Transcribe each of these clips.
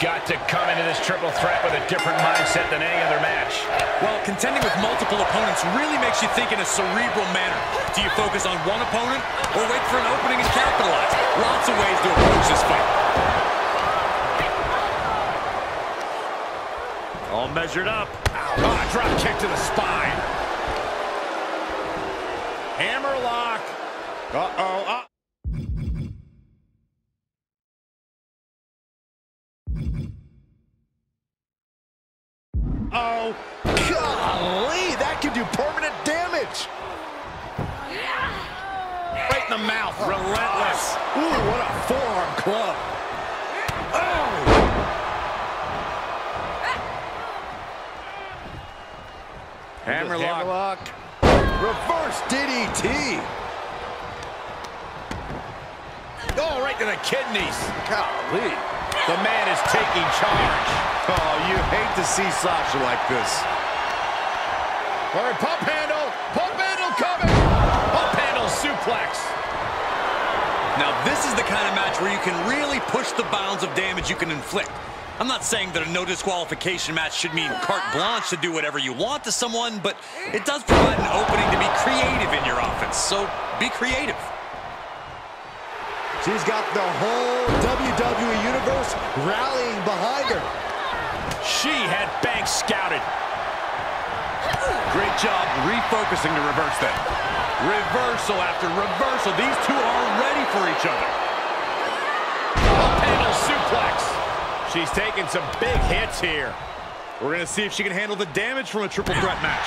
got to come into this triple threat with a different mindset than any other match. Well, contending with multiple opponents really makes you think in a cerebral manner. Do you focus on one opponent or wait for an opening and capitalize? Lots of ways to approach this fight. All measured up. Oh, drop kick to the spine. Hammerlock. Uh-oh. Uh Oh, golly, that could do permanent damage. Right in the mouth, relentless. Ooh, what a forearm club. Oh! Hammerlock. Hammerlock. Reverse DDT. Oh, right to the kidneys. Golly. The man is taking charge. Oh, you hate to see Sasha like this. All right, pump handle. Pump handle coming. Pump handle suplex. Now, this is the kind of match where you can really push the bounds of damage you can inflict. I'm not saying that a no disqualification match should mean carte blanche to do whatever you want to someone, but it does provide an opening to be creative in your offense, so be creative. She's got the whole WWE Universe rallying behind her. She had Banks scouted. Great job refocusing to reverse that. Reversal after reversal. These two are ready for each other. Pump handle suplex. She's taking some big hits here. We're going to see if she can handle the damage from a triple threat match.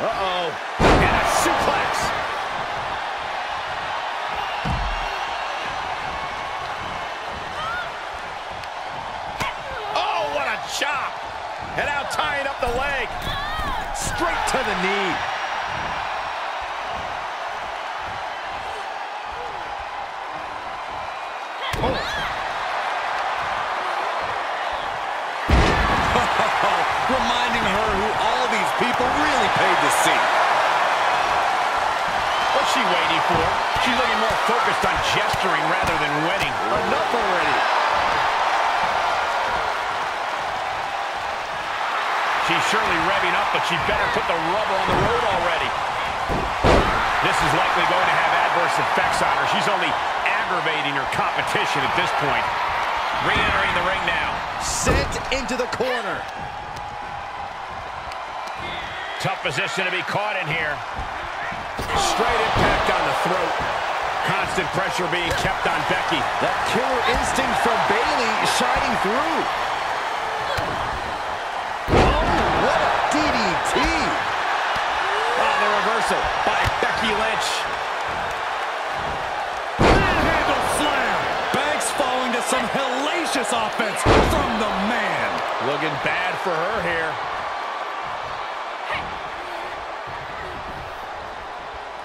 Uh-oh. And a suplex. And now tying up the leg. Straight to the knee. Surely revving up, but she better put the rubber on the road already. This is likely going to have adverse effects on her. She's only aggravating her competition at this point. Re-entering the ring now. Sent into the corner. Tough position to be caught in here. Straight impact on the throat. Constant pressure being kept on Becky. That killer instinct from Bayley shining through. Oh, what a DDT. Oh, the reversal by Becky Lynch. Handle slam. Banks falling to some hellacious offense from the man. Looking bad for her here.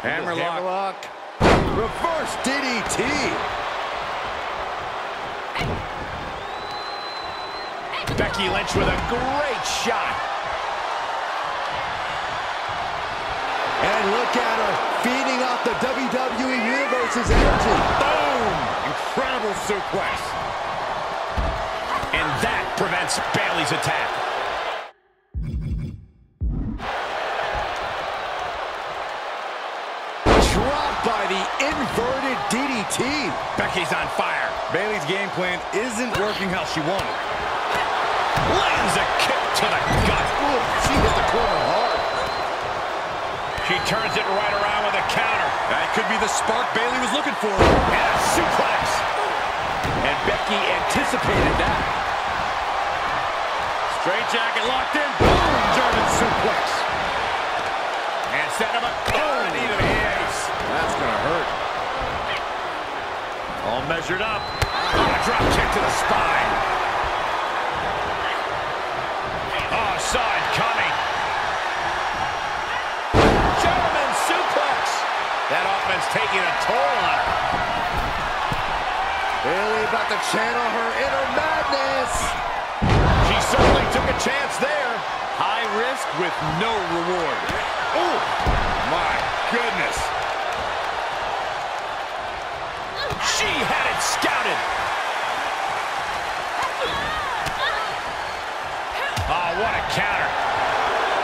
Hammerlock. Hammerlock. Reverse DDT. Becky Lynch with a great shot. And look at her feeding off the WWE Universe's energy. Boom! Incredible suplex. And that prevents Bayley's attack. Dropped by the inverted DDT. Becky's on fire. Bayley's game plan isn't working how she wanted. Lands a kick to the gut. Ooh, she hit the corner hard. She turns it right around with a counter. That could be the spark Bayley was looking for. And a suplex. And Becky anticipated that. Straight jacket locked in. Boom! German suplex. And set him up. Oh, and even ace. That's gonna hurt. All measured up. Oh, a drop kick to the spine. Oh, it coming. Bayley about to channel her inner madness. She certainly took a chance there. High risk with no reward. Oh, my goodness. She had it scouted. Oh, what a counter.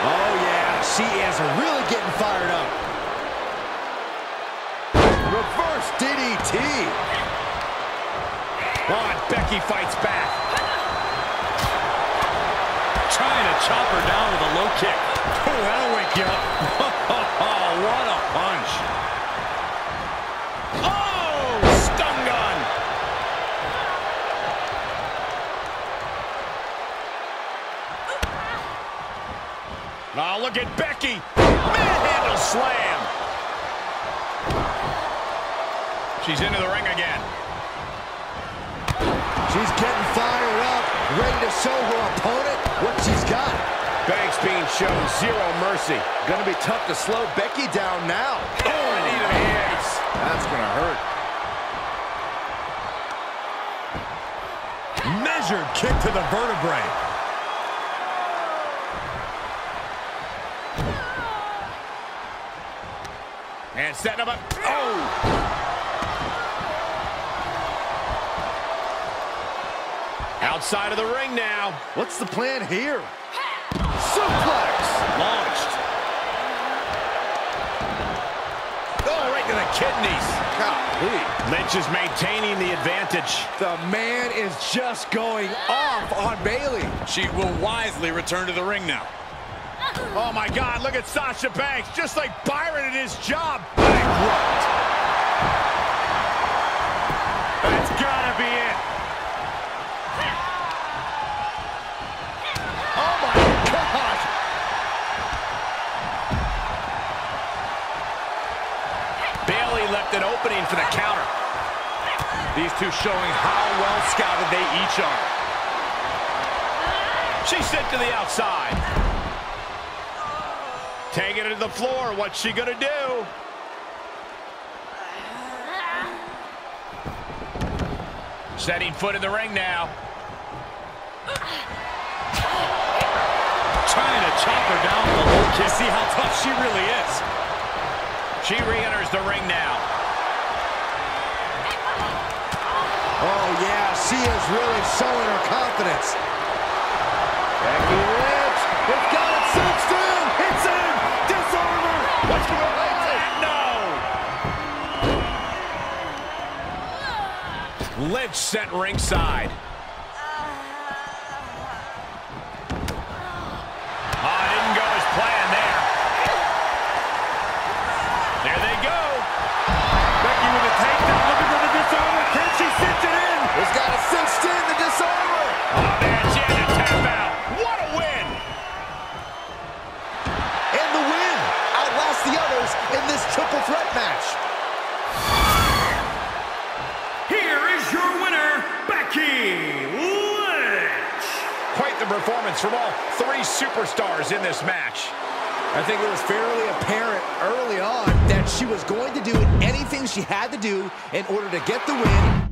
Oh, yeah, she is a real Oh, fights back. Trying to chop her down with a low kick. Oh, that'll wake you up. what a punch. Oh, stun gun. Now look at Becky. Manhandle slam. She's into the ring again. She's getting fired up, ready to show her opponent what she's got. Banks being shown zero mercy. Gonna be tough to slow Becky down now. Oh, knee to the. That's gonna hurt. Measured kick to the vertebrae. And setting him up. Oh! Outside of the ring now. What's the plan here? Suplex! Launched. Oh, right to the kidneys. Golly. Lynch is maintaining the advantage. The man is just going off on Bayley. She will wisely return to the ring now. Oh, my God, look at Sasha Banks. Just like Byron in his job. Bankrupt. That's gotta be it. For the counter. These two showing how well scouted they each are. She's sent to the outside. Taking it to the floor. What's she gonna do? Setting foot in the ring now. Trying to chop her down with a low kick. See how tough she really is. She re-enters the ring now. Yeah, she is really showing her confidence. Becky Lynch, it's got it cinched in! It's in! Disarmer! What's going on? No! Lynch sent ringside. Cinched in, the disarmer! Oh, man, she had to tap out. What a win. And the win! Outlast the others in this triple threat match. Here is your winner, Becky Lynch. Quite the performance from all three superstars in this match. I think it was fairly apparent early on that she was going to do anything she had to do in order to get the win